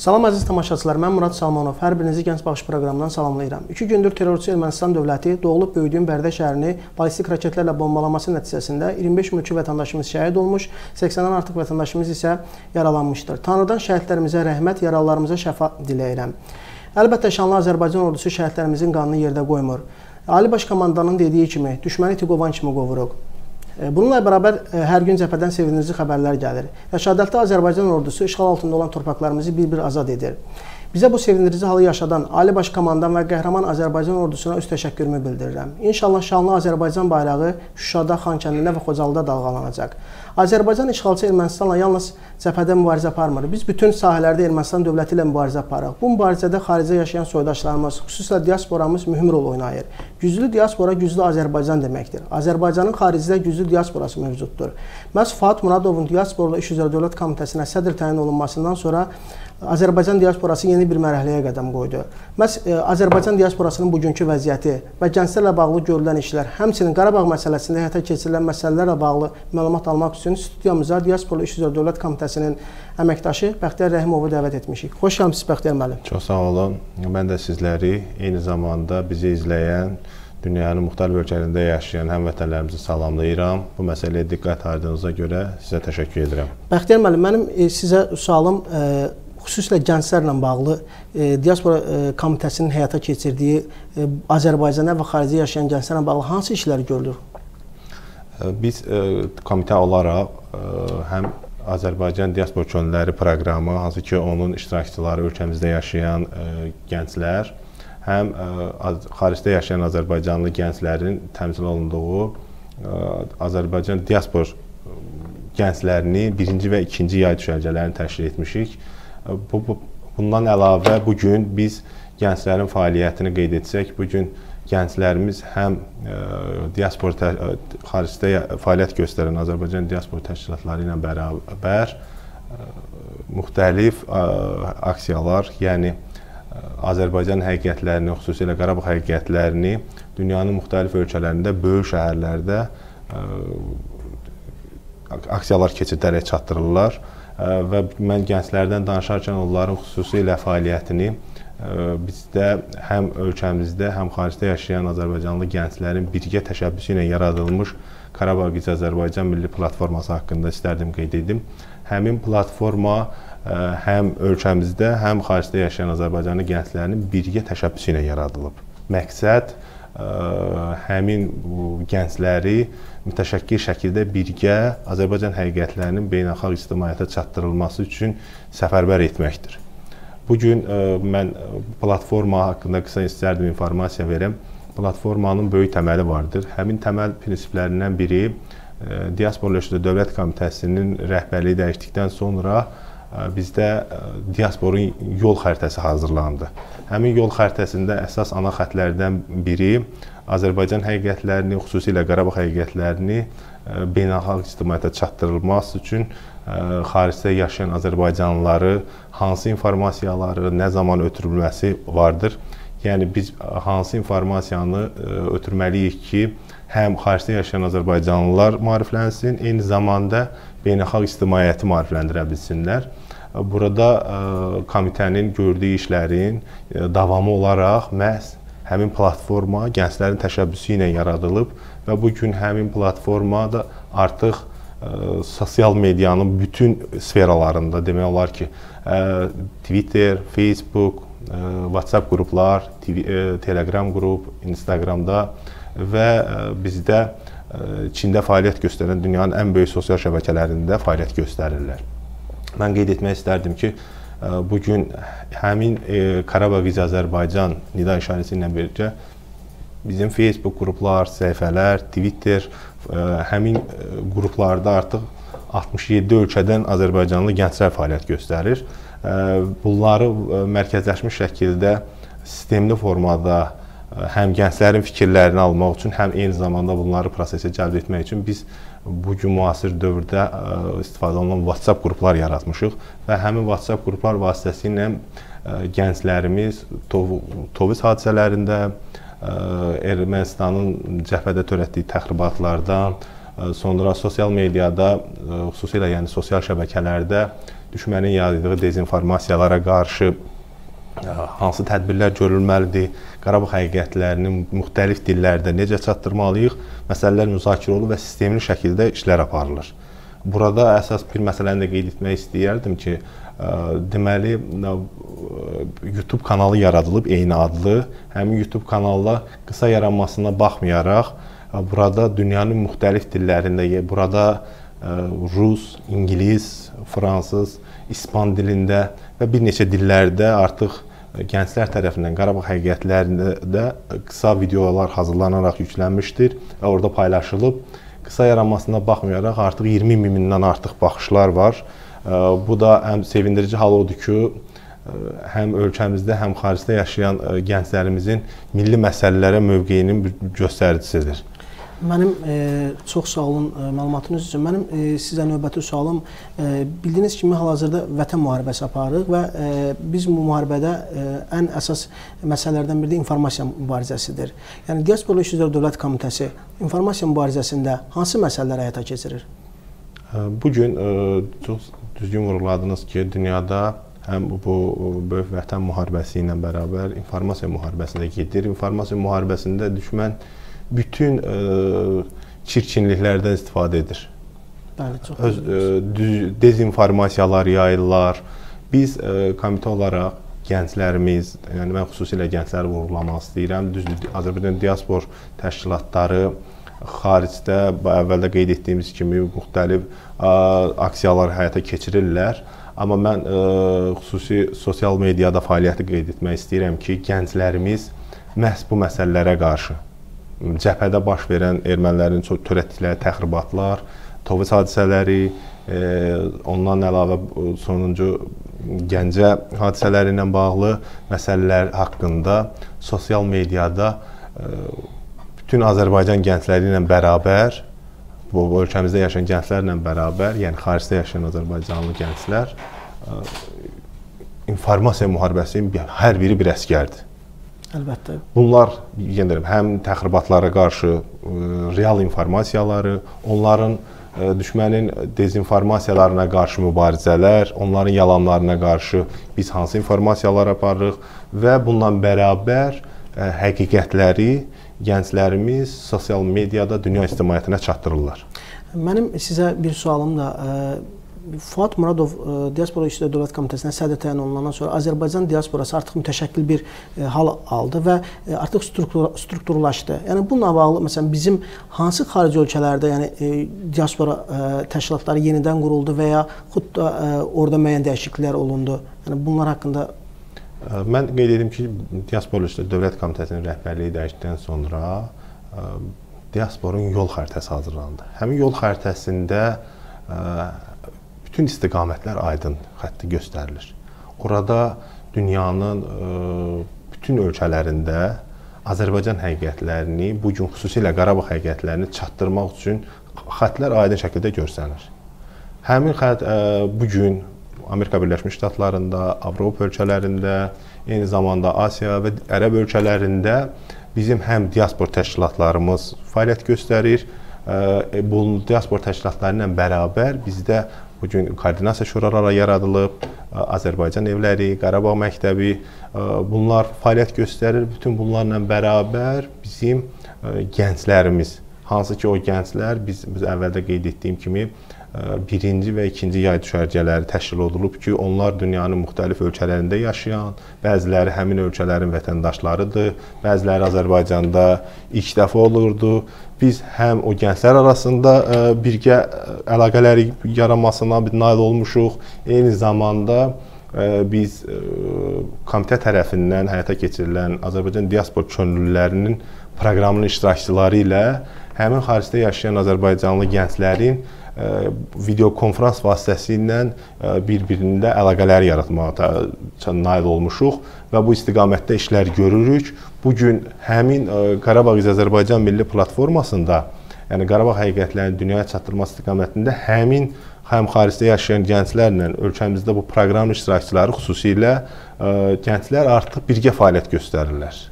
Salam əziz tamaşaçılar, mən Murad Salmanov. Hər birinizi Gənc Baxış proqramından salamlayıram. 2 gündür terrorçu Ermənistan dövləti doğulub böyüdüyün Bərdə şəhərini ballistik raketlərlə bombalaması nəticəsində 25 mülki vətəndaşımız şəhid olmuş, 80-dən artıq vətəndaşımız isə yaralanmışdır. Tanrıdan şəhidlərimizə rəhmət, yaralılarımıza şəfa diləyirəm. Əlbəttə şanlı Azərbaycan ordusu şəhidlərimizin qanını yerdə qoymur. Ali Baş Komandanın dediyi kimi, düşməni tiqovan kimi qovuruq. Bununla bərabər e, hər gün cəbhədən sevindirici xəbərlər gəlir. Rəşadətli Azərbaycan ordusu işğal altında olan torpaqlarımızı bir-bir azad edir. Bizə bu sevindirici halı yaşadan Ali Baş Komandan və qəhrəman Azərbaycan ordusuna öz təşəkkürümü bildirirəm. İnşallah şanlı Azərbaycan bayrağı Şuşada, Xankəndində və Xocalıda dalğalanacaq. Azərbaycan işğalçı Ermənistanla yalnız cəbhədə mübarizə aparmır. Biz bütün sahələrdə Ermənistan dövləti ilə mübarizə aparırıq. Bu mübarizədə xaricdə yaşayan soydaşlarımız, xüsusilə diasporamız mühüm rol oynayır. Güclü diaspora güclü Azərbaycan deməkdir. Azərbaycanın xaricdə güclü diasporası mövcuddur. Məhz Fuad Muradovun diasporla iş üzrə dövlət komitəsinə sədr təyin olunmasından sonra Azərbaycan diasporası yeni bir mərhələyə qədəm qoydu. Məhz e, Azərbaycan diasporasının bugünkü vəziyyəti və gənclərlə bağlı görülən işlər, həmçinin Qarabağ məsələsində həyata keçirilən məsələlərlə bağlı məlumat almaq üçün studiyamıza Diaspora İş üzrə Dövlət Komitəsinin əməkdaşı Bəxtiyar Rəhimovu dəvət etmişik. Xoş gəlmisiniz Bəxtiyar müəllim. Çox sağ olun. Mən də sizləri eyni zamanda bizi izləyən dünyanın müxtəlif ölkələrində yaşayan həmvətənlərimizi salamlayıram. Bu məsələyə diqqət ayırdığınıza görə sizə təşəkkür edirəm. Bəxtiyar müəllim, mənim e, sizə sualım e, xüsusilə gənclərlə bağlı e, diaspora e, komitəsinin həyata keçirdiyi e, Azərbaycana və xaricdə yaşayan gənclərlə bağlı hansı işlər görülür? E, biz e, komitə olaraq e, həm Azərbaycan diaspora könülləri proqramı, hansı ki onun iştirakçıları ölkəmizdə yaşayan e, gənclər, həm e, xaricdə yaşayan Azərbaycanlı gənclərin təmsil olunduğu e, Azərbaycan diaspor gənclərini birinci və ikinci yay düşərgələrini təşkil etmişik. Bu, bu bundan əlavə bu gün biz gənclərin fəaliyyətini qeyd etsək, bu gün gənclərimiz həm ə, diaspor ə, xaricdə fəaliyyət göstərən Azərbaycan diaspor təşkilatları ilə bərabər ə, müxtəlif ə, aksiyalar, yəni Azərbaycan həqiqətlərini, xüsusilə Qarabağ həqiqətlərini dünyanın müxtəlif ölkələrində, böyük şəhərlərdə aksiyalar keçirdərək çatdırırlar və mən gənclərdən danışarkən onların xüsusilə fəaliyyətini bizdə həm ölkəmizdə, həm xaricdə yaşayan azərbaycanlı gənclərin birgə təşəbbüsü ilə yaradılmış Qarabağ Giz Azərbaycan Milli Platforması haqqında istərdim qeyd edim. Həmin platforma həm ölkəmizdə, həm xaricdə yaşayan azərbaycanlı gənclərin birgə təşəbbüsü ilə yaradılıb. Məqsəd həmin gəncləri mütəşəkkil şəkildə birgə Azərbaycan həqiqətlərinin beynəlxalq ictimaiyyətə çatdırılması üçün səfərbər etməkdir. Bu gün mən platforma haqqında qısa istərdim informasiya verəm. Platformanın böyük təməli vardır. Həmin təməl prinsiplərindən biri Diaspora Löşüdə Dövlət Komitəsinin rəhbərliyi dəyişdikdən sonra bizdə diasporun yol xəritəsi hazırlandı. Həmin yol xəritəsində əsas ana xətlərdən biri Azərbaycan həqiqətlərini, xüsusilə Qarabağ həqiqətlərini beynəlxalq ictimaiyyətə çatdırılması üçün xaricdə yaşayan azərbaycanlıları hansı informasiyaları, nə zaman ötürülməsi vardır. Yəni biz hansı informasiyanı ötürməliyik ki, həm xaricdə yaşayan azərbaycanlılar maariflənsin, eyni zamanda beynəlxalq ictimaiyyəti maarifləndirə bilsinlər. Burada komitənin gördüyü işlərin davamı olaraq məhz həmin platforma gənclərin təşəbbüsü ilə yaradılıb və bu gün həmin platforma da artıq ə, sosial medianın bütün sferalarında demək olar ki, ə, Twitter, Facebook, ə, WhatsApp qruplar, TV, ə, Telegram qrup, Instagramda və ə, bizdə Çində fəaliyyət göstərən dünyanın ən böyük sosial şəbəkələrində fəaliyyət göstərirlər. Mən qeyd etmək istərdim ki, bu gün həmin Qarabağ Viz Azərbaycan nida işarəsi ilə birgə bizim Facebook qruplar, səhifələr, Twitter həmin qruplarda artıq 67 ölkədən Azərbaycanlı gənclər fəaliyyət göstərir. Bunları mərkəzləşmiş şəkildə sistemli formada həm gənclərin fikirlərini almaq üçün, həm eyni zamanda bunları prosesə cəlb etmək üçün biz bu gün müasir dövrdə istifadə olunan WhatsApp qruplar yaratmışıq və həmin WhatsApp qruplar vasitəsilə gənclərimiz Tovuz hadisələrində Ermənistanın cəbhədə törətdiyi təxribatlardan, sonra sosial mediada, xüsusilə yəni sosial şəbəkələrdə düşmənin yaydığı dezinformasiyalara qarşı hansı tədbirlər görülməlidir, Qarabağ həqiqətlərini müxtəlif dillərdə necə çatdırmalıyıq, məsələlər müzakirə olunur və sistemli şəkildə işlər aparılır. Burada əsas bir məsələni də qeyd etmək istəyərdim ki, deməli YouTube kanalı yaradılıb eyni adlı. Həmin YouTube kanalda qısa yaranmasına baxmayaraq burada dünyanın müxtəlif dillərində, burada rus, ingilis, fransız, ispan dilində və bir neçə dillərdə artıq gənclər tərəfindən Qarabağ həqiqətlərində qısa videolar hazırlanaraq yüklənmişdir və orada paylaşılıb. Qısa yaranmasına baxmayaraq artıq 20 mindən artıq baxışlar var. Bu da həm sevindirici hal odur ki, həm ölkəmizdə, həm xaricdə yaşayan gənclərimizin milli məsələlərə mövqeyinin göstəricisidir. Mənim e, çox sağ olun e, məlumatınız üçün. Mənim e, sizə növbəti sualım e, bildiyiniz kimi hal-hazırda vətən müharibəsi aparırıq və e, biz bu müharibədə e, ən əsas məsələlərdən biri də informasiya mübarizəsidir. Yəni Diaspora İşlər Dövlət Komitəsi informasiya mübarizəsində hansı məsələlər həyata keçirir? Bu gün e, çox düzgün vurğuladınız ki, dünyada həm bu böyük vətən müharibəsi ilə bərabər informasiya müharibəsi də gedir. İnformasiya müharibəsində düşmən bütün ə, e, çirkinliklərdən istifadə edir. Bəli, çox. Öz ə, e, düz, dezinformasiyalar yayırlar. Biz ə, e, komitə olaraq gənclərimiz, yəni mən xüsusilə gəncləri vurğulamaq istəyirəm. Düzdür, Azərbaycan diaspor təşkilatları xaricdə əvvəldə qeyd etdiyimiz kimi müxtəlif ə, aksiyalar həyata keçirirlər. Amma mən ə, xüsusi sosial mediada fəaliyyəti qeyd etmək istəyirəm ki, gənclərimiz məhz bu məsələlərə qarşı cəbhədə baş verən ermənilərin çox törətdikləri təxribatlar, Tovuz hadisələri, e, ondan əlavə sonuncu Gəncə hadisələri ilə bağlı məsələlər haqqında sosial mediada e, bütün Azərbaycan gəncləri ilə bərabər bu ölkəmizdə yaşayan gənclərlə bərabər, yəni xaricdə yaşayan Azərbaycanlı gənclər e, informasiya müharibəsinin hər biri bir əskərdir. Əlbəttə. Bunlar yenə deyirəm, həm təxribatlara qarşı ə, e, real informasiyaları, onların ə, e, düşmənin dezinformasiyalarına qarşı mübarizələr, onların yalanlarına qarşı biz hansı informasiyalar aparırıq və bununla bərabər ə, e, həqiqətləri gənclərimiz sosial mediada dünya ictimaiyyətinə çatdırırlar. Mənim sizə bir sualım da ə, Fuad Muradov e, Diaspora İşlər Dövlət Komitəsinə sədr təyin olunandan sonra Azərbaycan diasporası artıq mütəşəkkil bir e, hal aldı və e, artıq struktur strukturlaşdı. Yəni bununla bağlı məsələn bizim hansı xarici ölkələrdə yəni diaspora təşkilatları yenidən quruldu və ya xud da orada müəyyən dəyişikliklər olundu. Yəni bunlar haqqında mən qeyd edim ki, Diaspora İşlər Dövlət Komitəsinin rəhbərliyi dəyişdikdən sonra diasporun yol xəritəsi hazırlandı. Həmin yol xəritəsində bütün istiqamətlər aydın xətti göstərilir. Orada dünyanın e, bütün ölkələrində Azərbaycan həqiqətlərini, bu gün xüsusilə Qarabağ həqiqətlərini çatdırmaq üçün xəttlər aydın şəkildə görsənir. Həmin xətt e, bu gün Amerika Birləşmiş Ştatlarında, Avropa ölkələrində, eyni zamanda Asiya və Ərəb ölkələrində bizim həm diaspor təşkilatlarımız fəaliyyət göstərir. E, bu diaspor təşkilatları ilə bərabər bizdə Bu gün koordinasiya şuraları yaradılıb, Azərbaycan evləri, Qarabağ məktəbi bunlar fəaliyyət göstərir. Bütün bunlarla bərabər bizim gənclərimiz, hansı ki o gənclər biz, biz əvvəldə qeyd etdiyim kimi birinci və ikinci yay düşərgələri təşkil olunub ki, onlar dünyanın müxtəlif ölkələrində yaşayan, bəziləri həmin ölkələrin vətəndaşlarıdır, bəziləri Azərbaycanda ilk dəfə olurdu. Biz həm o gənclər arasında birgə əlaqələri yaranmasına nail olmuşuq, eyni zamanda biz komitə tərəfindən həyata keçirilən Azərbaycan diaspor könüllülərinin proqramının iştirakçıları ilə həmin xaricdə yaşayan azərbaycanlı gənclərin video konfrans vasitəsilə bir-birində əlaqələr yaratmağa nail olmuşuq və bu istiqamətdə işlər görürük. Bu gün həmin Qarabağ Azərbaycan Milli Platformasında, yəni Qarabağ həqiqətlərinin dünyaya çatdırılması istiqamətində həmin həm xaricdə yaşayan gənclərlə ölkəmizdə bu proqram iştirakçıları xüsusilə gənclər artıq birgə fəaliyyət göstərirlər.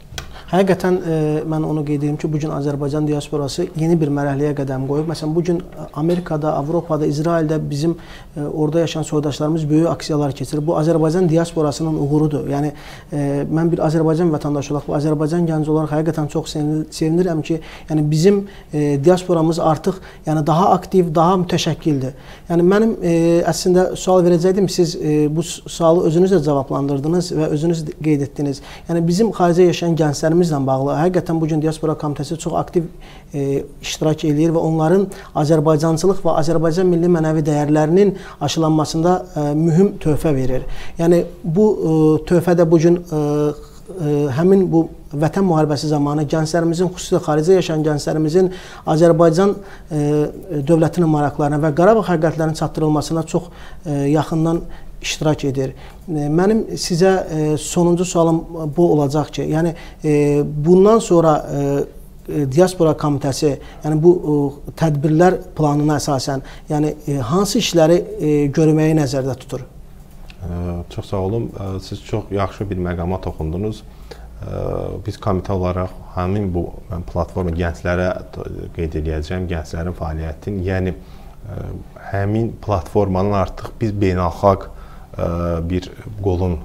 Həqiqətən e, mən onu qeyd edim ki, bu gün Azərbaycan diasporası yeni bir mərhələyə qədəm qoyub. Məsələn, bu gün Amerikada, Avropada, İsraildə bizim e, orada yaşayan soydaşlarımız böyük aksiyalar keçirir. Bu Azərbaycan diasporasının uğurudur. Yəni e, mən bir Azərbaycan vətəndaşı olaraq, bu Azərbaycan gənci olaraq həqiqətən çox sevinirəm ki, yəni bizim e, diasporamız artıq yəni daha aktiv, daha mütəşəkkildir. Yəni mənim e, əslində sual verəcəydim, siz e, bu sualı özünüz də cavablandırdınız və özünüz qeyd etdiniz. Yəni bizim xaricdə yaşayan gənclərimizlə bağlı həqiqətən bu gün diaspora komitəsi çox aktiv e, iştirak eləyir və onların Azərbaycançılıq və Azərbaycan milli mənəvi dəyərlərinin aşılanmasında e, mühüm töhfə verir. Yəni bu e, töhfə də bu gün e, e, həmin bu vətən müharibəsi zamanı gənclərimizin, xüsusilə xaricdə yaşayan gənclərimizin Azərbaycan e, dövlətinin maraqlarına və Qarabağ həqiqətlərinin çatdırılmasına çox e, yaxından iştirak edir. Mənim sizə sonuncu sualım bu olacaq ki, yəni bundan sonra diaspora komitəsi, yəni bu tədbirlər planına əsasən, yəni hansı işləri görməyi nəzərdə tutur? Çox sağ olun. Siz çox yaxşı bir məqama toxundunuz. Biz komitə olaraq həmin bu platforma gənclərə qeyd edəcəyəm, gənclərin fəaliyyətini, yəni həmin platformanın artıq biz beynəlxalq bir qolun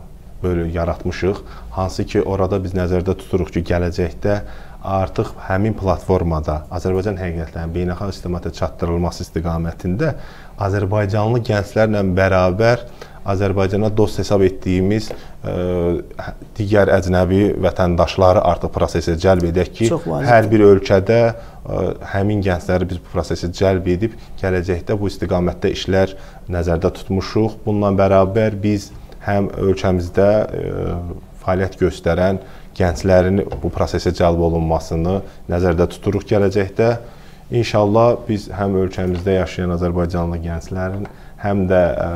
böyle yaratmışıq. Hansı ki, orada biz nəzərdə tuturuq ki, gələcəkdə artıq həmin platformada Azərbaycan həqiqətlərinin beynəlxalq sistemata çatdırılması istiqamətində Azərbaycanlı gənclərlə bərabər Azərbaycana dost hesab etdiyimiz ə, digər əcnəbi vətəndaşları artıq prosesə cəlb edək ki, hər bir ölkədə ə, həmin gəncləri biz bu prosesə cəlb edib gələcəkdə bu istiqamətdə işlər nəzərdə tutmuşuq. Bununla bərabər biz həm ölkəmizdə ə, fəaliyyət göstərən gənclərin bu prosesə cəlb olunmasını nəzərdə tuturuq gələcəkdə. İnşallah biz həm ölkəmizdə yaşayan Azərbaycanlı gənclərin, həm də ə,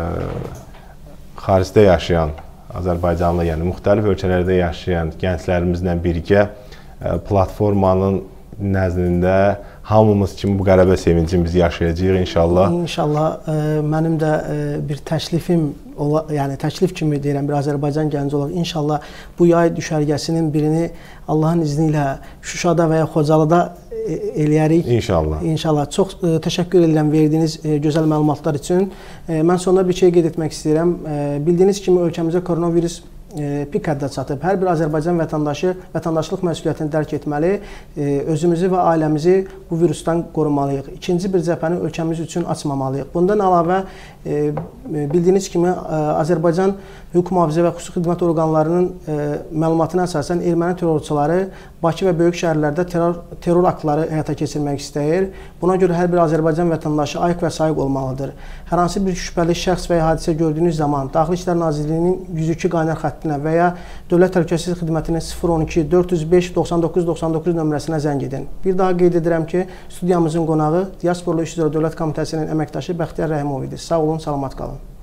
xaricdə yaşayan Azərbaycanlı, yəni müxtəlif ölkələrdə yaşayan gənclərimizlə birgə e, platformanın nəzdində hamımız kimi bu qələbə sevincini biz yaşayacağıq inşallah. İnşallah ə, e, mənim də ə, e, bir təklifim ola, yəni təklif kimi deyirəm bir Azərbaycan gənci olaraq inşallah bu yay düşərgəsinin birini Allahın izni ilə Şuşada və ya Xocalıda eləyərik. İnşallah. İnşallah. Çox ə, e, təşəkkür edirəm verdiyiniz ə, e, gözəl məlumatlar üçün. Ə, e, mən sonda bir şey qeyd etmək istəyirəm. Ə, bildiyiniz kimi ölkəmizə koronavirus pik həddə çatıb. Hər bir Azərbaycan vətəndaşı vətəndaşlıq məsuliyyətini dərk etməli, özümüzü və ailəmizi bu virusdan qorumalıyıq. İkinci bir cəbhəni ölkəmiz üçün açmamalıyıq. Bundan əlavə bildiyiniz kimi Azərbaycan hüquq mühafizə və xüsusi xidmət orqanlarının məlumatına əsasən erməni terrorçuları Bakı və böyük şəhərlərdə terror terror aktları həyata keçirmək istəyir. Buna görə hər bir Azərbaycan vətəndaşı ayıq və sayıq olmalıdır. Hər hansı bir şübhəli şəxs və ya hadisə gördüyünüz zaman Daxili İşlər Nazirliyinin 102 qaynar xəttinə və ya Dövlət Təhlükəsizlik Xidmətinin 012 405 99 99 nömrəsinə zəng edin. Bir daha qeyd edirəm ki, studiyamızın qonağı Diasporlu İş üzrə Dövlət Komitəsinin əməkdaşı Bəxtiyar Rəhimov idi. Sağ olun, salamat qalın.